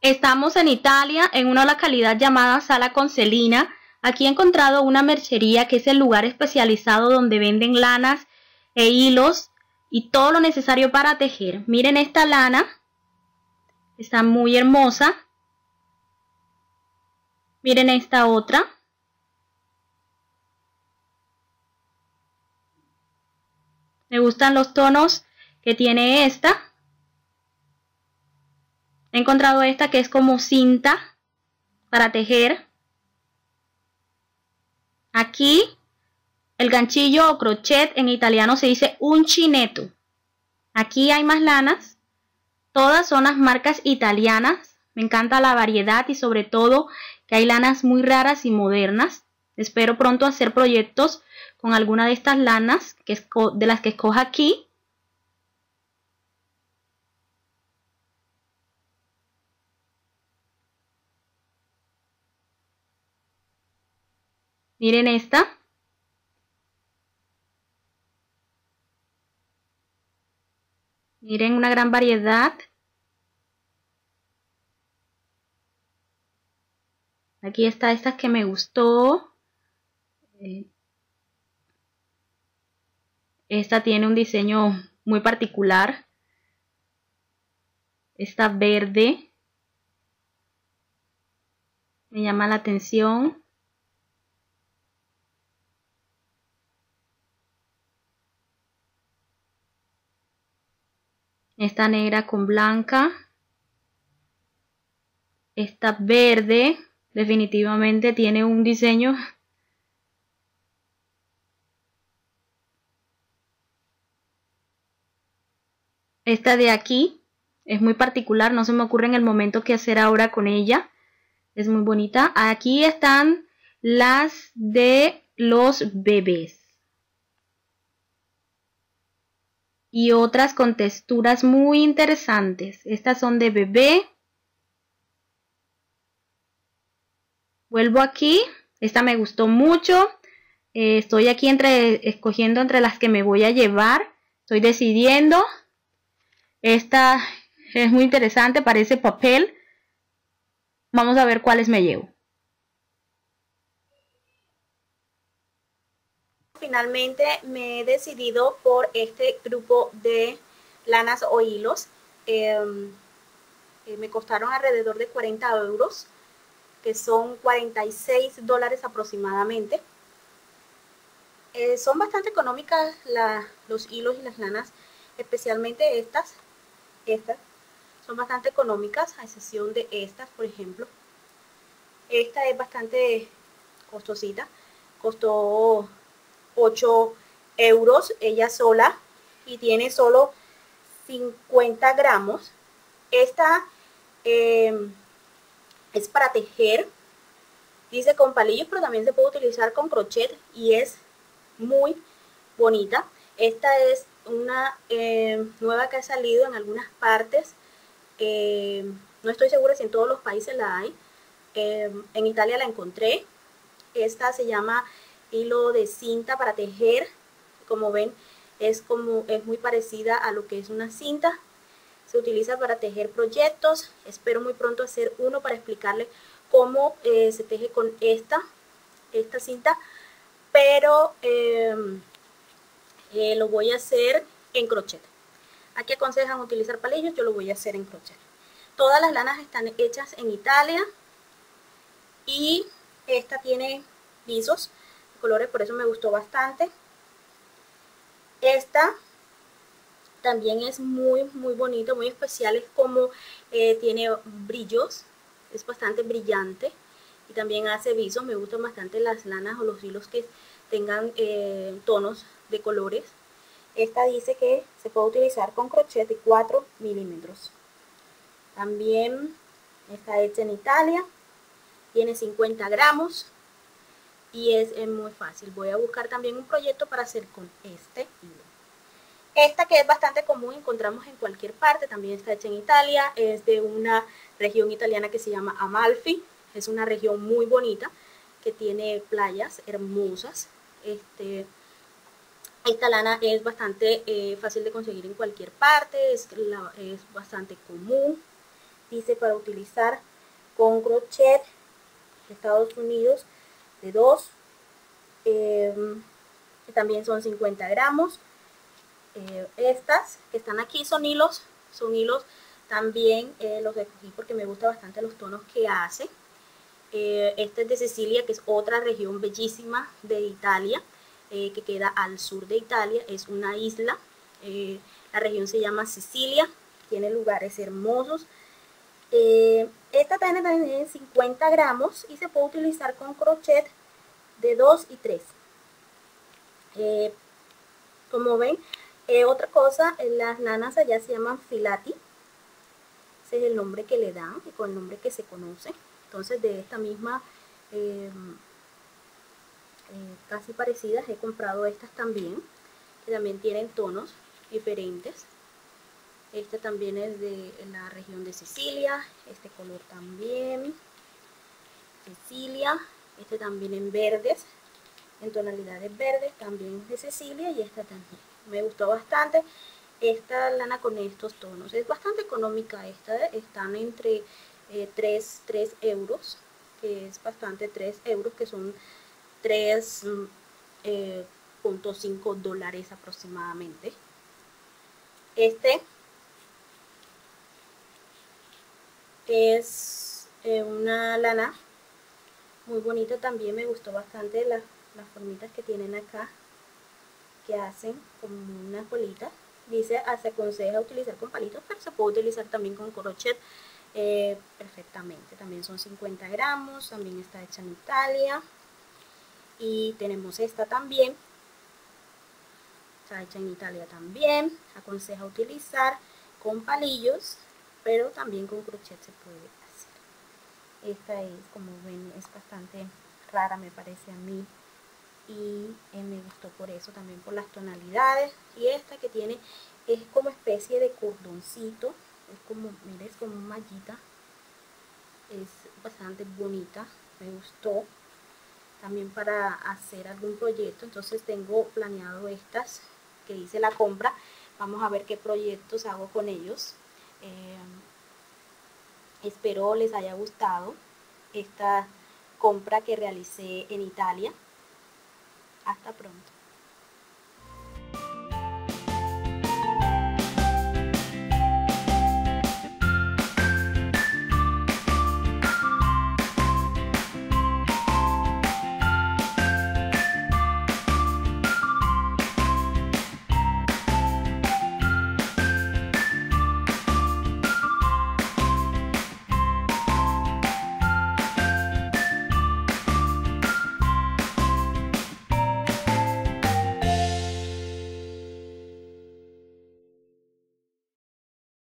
Estamos en Italia, en una localidad llamada Sala Concelina. Aquí he encontrado una mercería que es el lugar especializado donde venden lanas e hilos y todo lo necesario para tejer. Miren esta lana, está muy hermosa. Miren esta otra. Me gustan los tonos que tiene esta. He encontrado esta que es como cinta para tejer. Aquí el ganchillo o crochet en italiano se dice uncinetto. Aquí hay más lanas. Todas son las marcas italianas. Me encanta la variedad y sobre todo que hay lanas muy raras y modernas. Espero pronto hacer proyectos con alguna de estas lanas que de las que escoja aquí. Miren esta. Miren una gran variedad. Aquí está esta que me gustó. Eh, esta tiene un diseño muy particular. Esta verde. Me llama la atención. Esta negra con blanca, esta verde definitivamente tiene un diseño esta de aquí es muy particular, no se me ocurre en el momento qué hacer ahora con ella, es muy bonita. Aquí están las de los bebés. Y otras con texturas muy interesantes. Estas son de bebé. Vuelvo aquí. Esta me gustó mucho. Eh, estoy aquí entre, escogiendo entre las que me voy a llevar. Estoy decidiendo. Esta es muy interesante, parece papel. Vamos a ver cuáles me llevo. Finalmente me he decidido por este grupo de lanas o hilos. Em, eh, me costaron alrededor de 40 euros, que son 46 dólares aproximadamente. Eh, son bastante económicas los hilos y las lanas, especialmente estas. Estas son bastante económicas, a excepción de estas, por ejemplo. Esta es bastante costosita. Costó 8 euros ella sola y tiene solo 50 gramos. Esta em, es para tejer, dice con palillos, pero también se puede utilizar con crochet y es muy bonita. Esta es una em, nueva que ha salido en algunas partes. Em, no estoy segura si en todos los países la hay. en Italia la encontré. Esta se llama hilo de cinta para tejer. Como ven, es, como, es muy parecida a lo que es una cinta. Se utiliza para tejer proyectos. Espero muy pronto hacer uno para explicarle cómo eh, se teje con esta, esta cinta. Pero em, eh, lo voy a hacer en crochet. Aquí aconsejan utilizar palillos, yo lo voy a hacer en crochet. Todas las lanas están hechas en Italia y esta tiene pisos colores, por eso me gustó bastante. Esta también es muy, muy bonito, muy especial, es como eh, tiene brillos, es bastante brillante y también hace visos, me gustan bastante las lanas o los hilos que tengan eh, tonos de colores. Esta dice que se puede utilizar con crochet de 4 milímetros. También está hecha en Italia, tiene 50 gramos, y es, muy fácil. Voy a buscar también un proyecto para hacer con este hilo. Esta que es bastante común, encontramos en cualquier parte, también está hecha en Italia, es de una región italiana que se llama Amalfi, es una región muy bonita, que tiene playas hermosas. Este, esta lana es bastante eh, fácil de conseguir en cualquier parte, es, es bastante común. dice para utilizar con crochet Estados Unidos de 2 em, que también son 50 gramos. Eh, estas que están aquí son hilos son hilos también eh, los escogí porque me gusta bastante los tonos que hace. Eh, este es de Sicilia que es otra región bellísima de Italia que queda al sur de Italia es una isla. La región se llama Sicilia tiene lugares hermosos esta tiene también 50 gramos y se puede utilizar con crochet de 2 y 3. Eh, como ven, eh, otra cosa, eh, las lanas allá se llaman filati. Ese es el nombre que le dan y con el nombre que se conoce. Entonces de esta misma, casi parecidas, he comprado estas también, que también tienen tonos diferentes. Este también es de la región de Sicilia. Este color también. Sicilia. Este también en verdes. En tonalidades verdes. También de Sicilia. Y esta también. Me gustó bastante. Esta lana con estos tonos. Es bastante económica esta. Están entre 3, eh, euros. Que es bastante 3 euros. Que son 3.5 eh, dólares aproximadamente. Este es eh, una lana muy bonita también me gustó bastante las formitas que tienen acá que hacen como unas bolitas. Dice ah, se aconseja utilizar con palitos pero se puede utilizar también con crochet eh, perfectamente. También son 50 gramos también está hecha en Italia. Y tenemos esta también. Está hecha en Italia también. Aconseja utilizar con palillos pero también con crochet se puede hacer. Esta es como ven es bastante rara me parece a mí y eh, me gustó por eso también por las tonalidades y esta que tiene es como especie de cordoncito es como mire es como mallita es bastante bonita me gustó también para hacer algún proyecto entonces tengo planeado estas que hice la compra vamos a ver qué proyectos hago con ellos eh, espero les haya gustado esta compra que realicé en Italia. Hasta pronto.